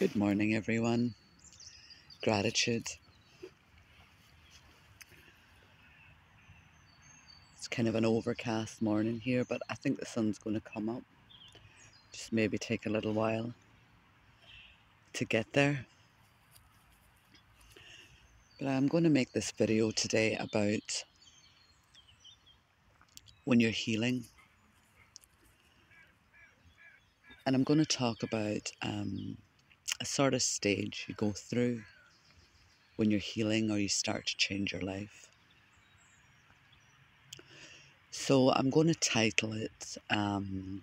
Good morning, everyone. Gratitude. It's kind of an overcast morning here, but I think the sun's going to come up. Just maybe take a little while to get there. But I'm going to make this video today about when you're healing. And I'm going to talk about um, a sort of stage you go through when you're healing or you start to change your life. So I'm going to title it um,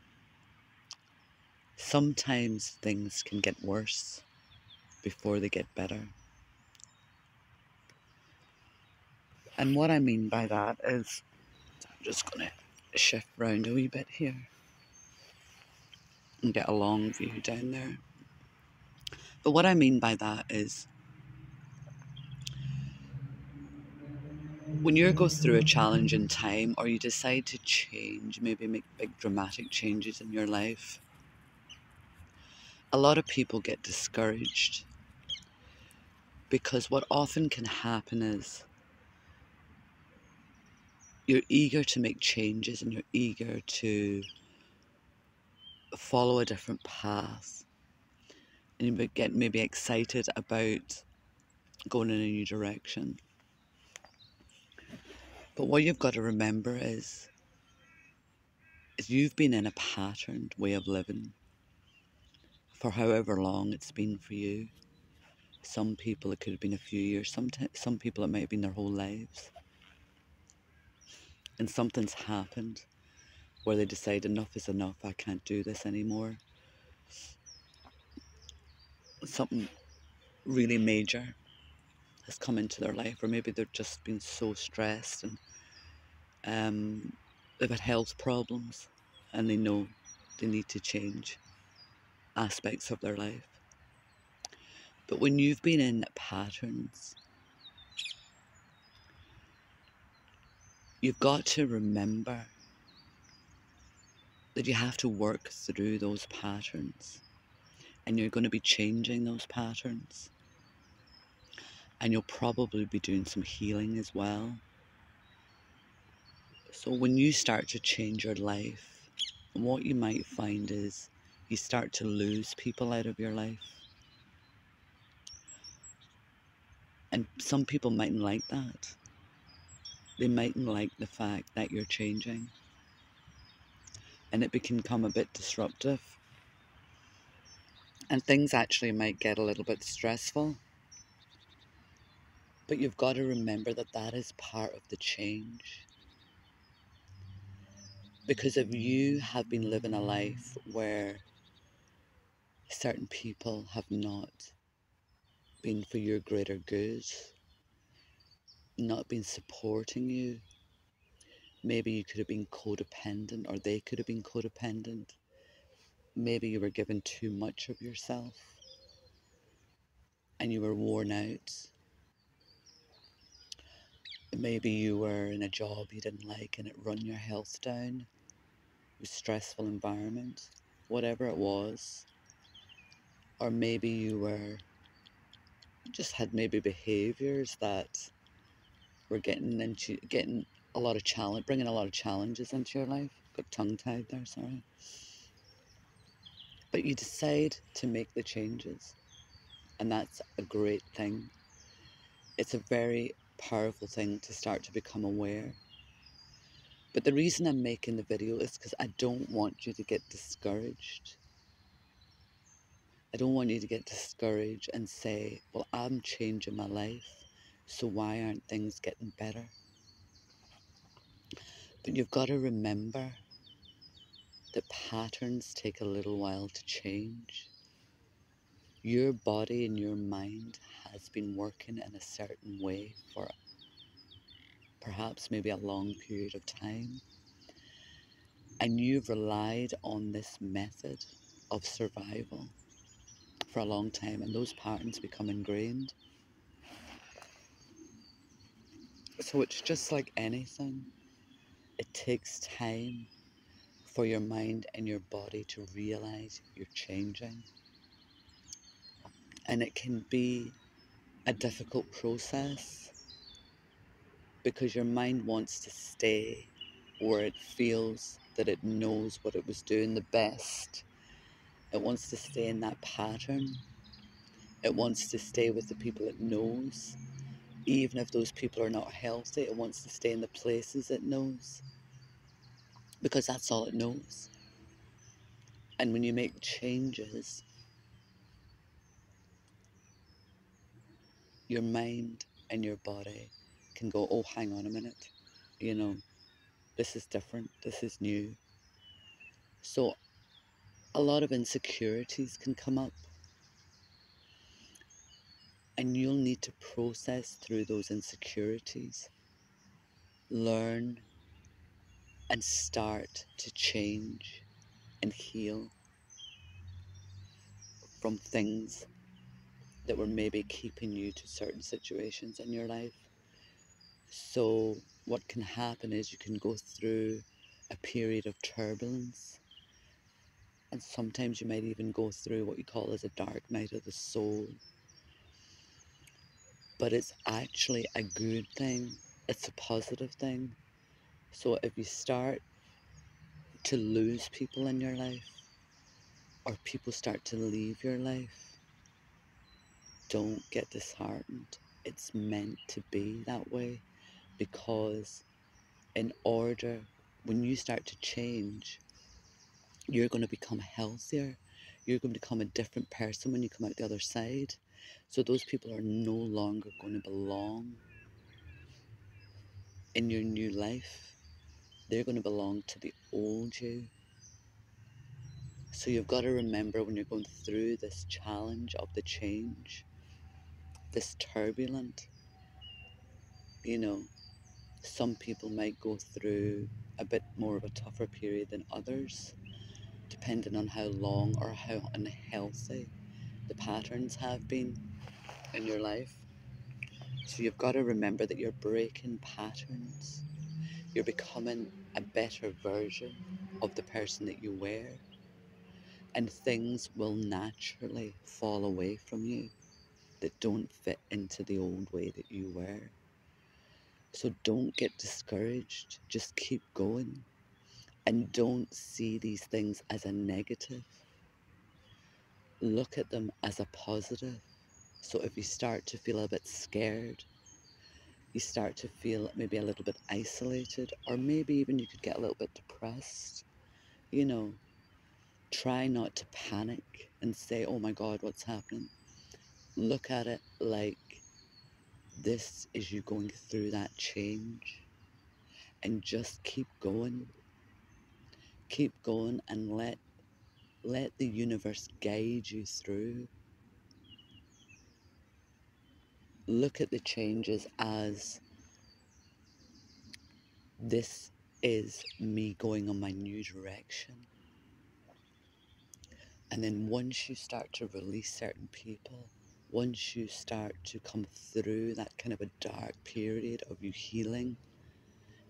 Sometimes Things Can Get Worse Before They Get Better. And what I mean by that is, I'm just going to shift round a wee bit here and get a long view down there. But what I mean by that is when you go through a challenging time or you decide to change, maybe make big dramatic changes in your life, a lot of people get discouraged. Because what often can happen is you're eager to make changes and you're eager to follow a different path and you get maybe excited about going in a new direction. But what you've got to remember is, is you've been in a patterned way of living for however long it's been for you. Some people it could have been a few years, some, t- some people it might have been their whole lives. And something's happened where they decide enough is enough, I can't do this anymore something really major has come into their life, or maybe they've just been so stressed and um, they've had health problems and they know they need to change aspects of their life. But when you've been in patterns, you've got to remember that you have to work through those patterns and you're going to be changing those patterns. And you'll probably be doing some healing as well. So, when you start to change your life, what you might find is you start to lose people out of your life. And some people mightn't like that. They mightn't like the fact that you're changing. And it can become a bit disruptive and things actually might get a little bit stressful. But you've got to remember that that is part of the change. Because if you have been living a life where certain people have not been for your greater good, not been supporting you, maybe you could have been codependent or they could have been codependent maybe you were given too much of yourself and you were worn out. Maybe you were in a job you didn't like and it run your health down. It was stressful environment, whatever it was. Or maybe you were just had maybe behaviors that were getting into getting a lot of challenge, bringing a lot of challenges into your life. Got tongue tied there, sorry. But you decide to make the changes, and that's a great thing. It's a very powerful thing to start to become aware. But the reason I'm making the video is because I don't want you to get discouraged. I don't want you to get discouraged and say, well, I'm changing my life, so why aren't things getting better? But you've got to remember the patterns take a little while to change. Your body and your mind has been working in a certain way for perhaps maybe a long period of time. And you've relied on this method of survival for a long time, and those patterns become ingrained. So it's just like anything, it takes time for your mind and your body to realize you're changing. And it can be a difficult process because your mind wants to stay where it feels that it knows what it was doing the best. It wants to stay in that pattern. It wants to stay with the people it knows. Even if those people are not healthy, it wants to stay in the places it knows because that's all it knows. And when you make changes, your mind and your body can go, oh, hang on a minute, you know, this is different, this is new. So a lot of insecurities can come up. And you'll need to process through those insecurities, learn, and start to change and heal from things that were maybe keeping you to certain situations in your life. So, what can happen is you can go through a period of turbulence, and sometimes you might even go through what you call as a dark night of the soul. But it's actually a good thing, it's a positive thing. So, if you start to lose people in your life or people start to leave your life, don't get disheartened. It's meant to be that way because, in order, when you start to change, you're going to become healthier. You're going to become a different person when you come out the other side. So, those people are no longer going to belong in your new life they're going to belong to the old you. So you've got to remember when you're going through this challenge of the change, this turbulent, you know, some people might go through a bit more of a tougher period than others, depending on how long or how unhealthy the patterns have been in your life. So you've got to remember that you're breaking patterns you're becoming a better version of the person that you were. And things will naturally fall away from you that don't fit into the old way that you were. So don't get discouraged. Just keep going. And don't see these things as a negative. Look at them as a positive. So if you start to feel a bit scared, you start to feel maybe a little bit isolated, or maybe even you could get a little bit depressed. You know, try not to panic and say, oh my God, what's happening? Look at it like this is you going through that change and just keep going. Keep going and let let the universe guide you through look at the changes as this is me going on my new direction. And then once you start to release certain people, once you start to come through that kind of a dark period of you healing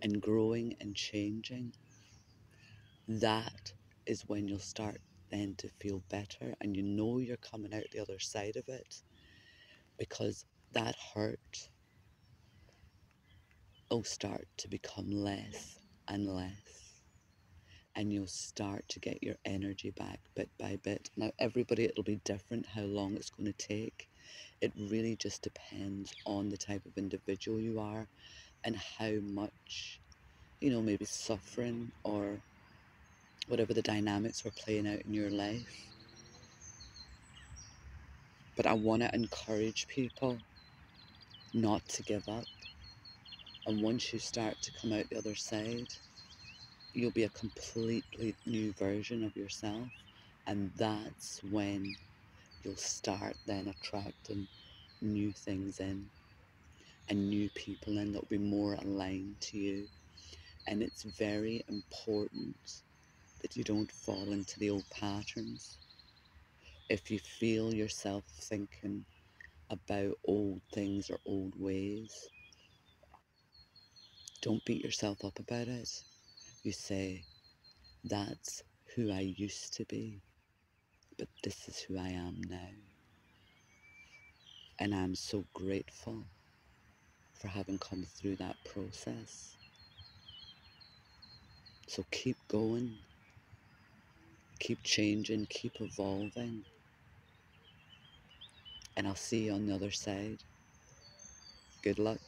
and growing and changing, that is when you'll start then to feel better and you know you're coming out the other side of it because that hurt will oh, start to become less and less. And you'll start to get your energy back bit by bit. Now, everybody, it'll be different how long it's going to take. It really just depends on the type of individual you are and how much, you know, maybe suffering or whatever the dynamics are playing out in your life. But I want to encourage people not to give up. And once you start to come out the other side, you'll be a completely new version of yourself. And that's when you'll start then attracting new things in and new people in that will be more aligned to you. And it's very important that you don't fall into the old patterns. If you feel yourself thinking, about old things or old ways. Don't beat yourself up about it. You say, that's who I used to be, but this is who I am now. And I'm so grateful for having come through that process. So keep going, keep changing, keep evolving. And I'll see you on the other side. Good luck.